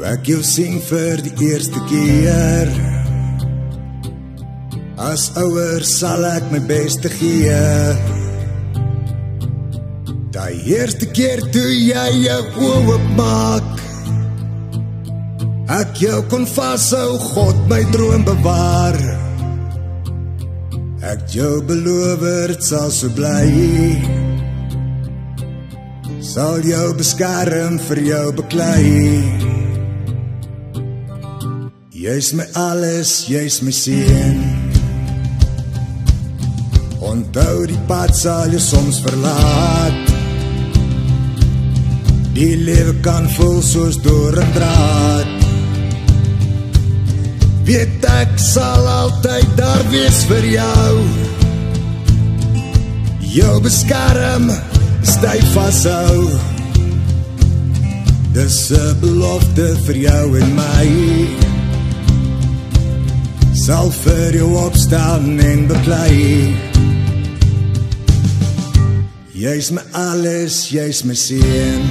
Toe ek jou sien vir die eerste keer. As ouer sal ek my beste gee. Daai eerste keer toe jy jou oë maak Ek jou kon vashou, God my droom bewaar. Ek jou beloof het sal so bly. Sal jou beskerm vir jou beklei Jy's my alles, jy's my seën. Onthou die pad sal jy soms verlaat. Die lewe kan voel soos deur 'n draad. Weet ek sal altyd daar wees vir jou. Jou beskerm, styf vashou. Dis 'n belofte vir jou en my sal vir jou opstaan en beklei. Jy's my alles, jy's my seën.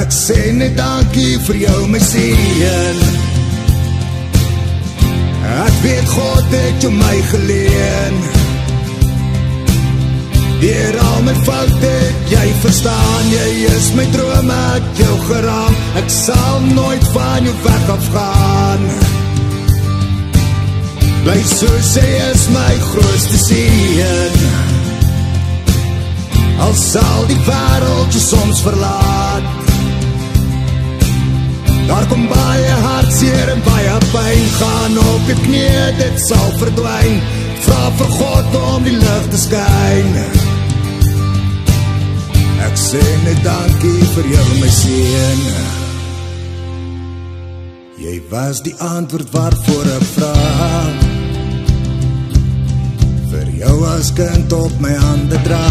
Ek sê net dankie vir jou my seën. Ek weet God het jou my geleen. Deur al my foute, jy verstaan, jy is my drome, ek jou geraam. Ek sal nooit van jou weg afgaan. Bly soos hy is my grootste seën. Al sal die wêreld jou soms verlaat. Daar kom baie hartseer en baie pyn gaan op jou knie, dit sal verdwyn. Vra vir God om die lig te skyn. Sê net dankie vir jou my seun. Jy was die antwoord waarvoor ek vra jou as kind op my hande dra.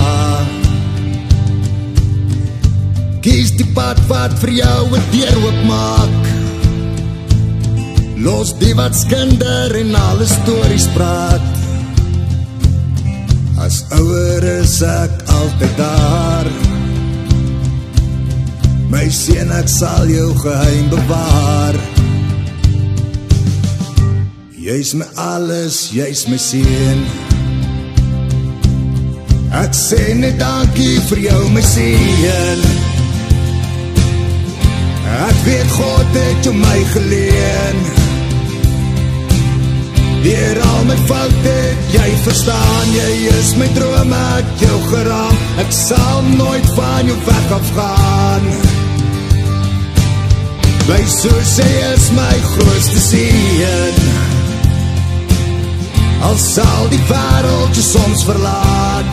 Kies die pad wat vir jou een deur oopmaak Los die wat skinder en alle stories praat. As ouwer is ek altyd daar Sien ek sal jou geheim bewaar Jy is my alles, jy is my sien Ek sê net dankie vir jou my seën. Ek weet God het jou my geleen. Deur al my foute, jy verstaan, jy is my droom, ek jou geraam. Ek sal nooit van jou weg afgaan. Bly soos jy is my grootste seën. Al sal die wêreld jou soms verlaat.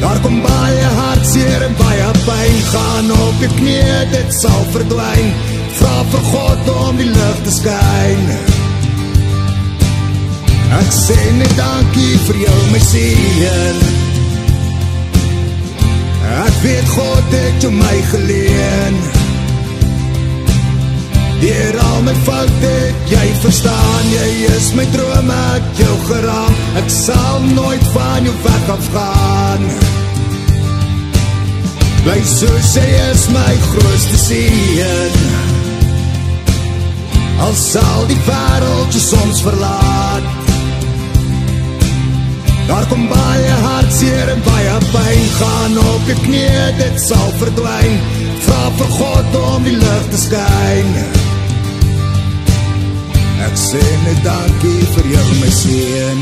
Daar kom baie hartseer en baie pijn Gaan op je knie, dit sal verdwijn Vra vir God om die lucht te skyn Ek sê net dankie vir jou my sien Ek weet God het jou my geleen Dier al my foute, jy verstaan Jy is my droom, ek jou geraam. Ek sal nooit van jou weg afgaan. Bly soos hy is my grootste sien Al sal die wereld jy soms verlaat. Daar kom baie hartseer en baie pijn Gaan op je knie, dit sal verdwijn. Vra vir God om die lucht te skyn Ek sê net dankie vir jou my sien